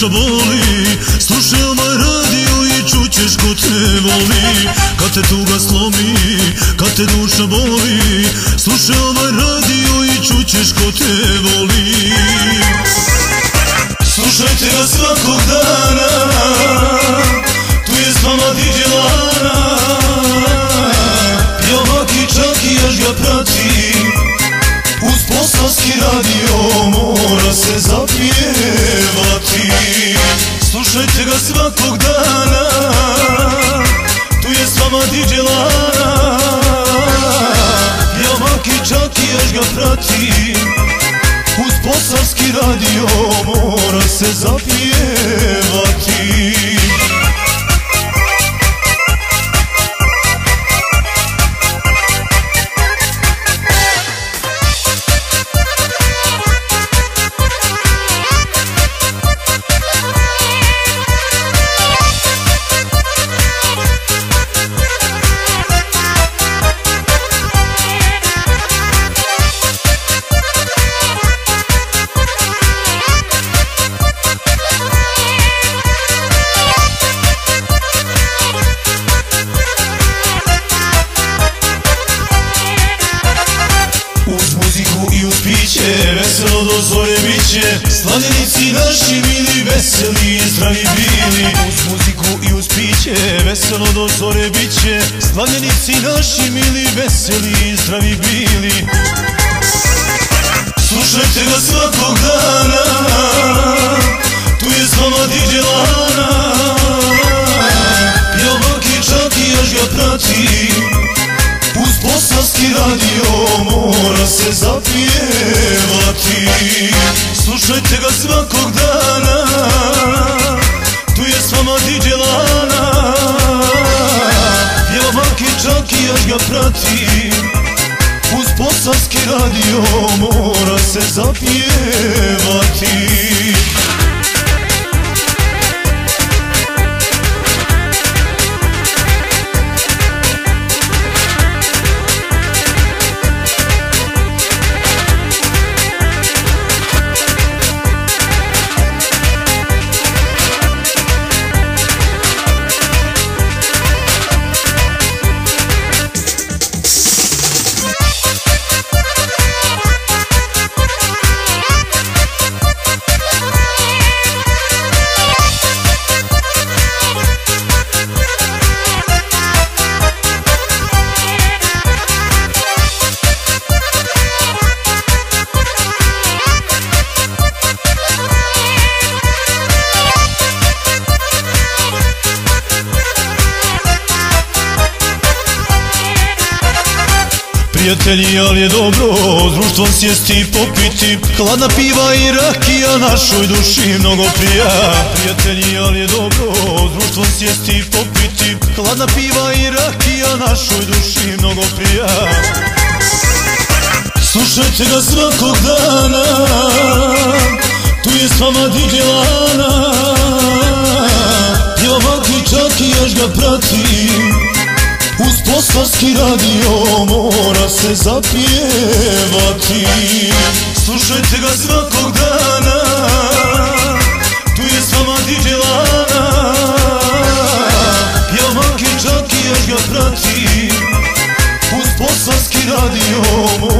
Duša boli Slušaj ovaj radio i čućeš ko te voli. Kad te tuga slomi, kad te duša boli Slušaj ovaj radio i čućeš ko te voli. Slušajte ga svakog dana Tu je s vama DJ Lana. Pjevak i čak i još ga prati Uz posavski radio mora se mora se Slavljenici naši mili Veseli i zdravi bili. Uz muziku i uz piće Veselo do zore biće Slavljenici naši mili Veseli i zdravi bili. Slušajte ga svakog dana svakog dana. Tu je s vama DJ Lana Pjevak i čak i još ga prati Uz posavski radio mora se zapjevati Prijatelji, ali je dobro društvom sjesti i popiti. Hladna piva i rakija našoj duši mnogo prija. Prijatelji, ali je dobro društvom sjesti i popiti. Hladna piva i rakija našoj duši mnogo prija. Slušajte ga svakog dana Tu je s vama DJ Lana Pjevak i čak i još ga prati uz posavski radio mora se zapjevati. Slušajte ga svakog dana. Tu je s vama DJ Lana. Pjevak i čak i još ga prati? Uz posavski radio mora